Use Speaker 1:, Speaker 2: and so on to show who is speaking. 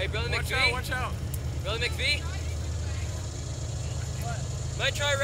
Speaker 1: Hey, Billy
Speaker 2: Watch
Speaker 1: McVee.
Speaker 2: Watch out, watch out.
Speaker 1: Billy McVee. What? Might try.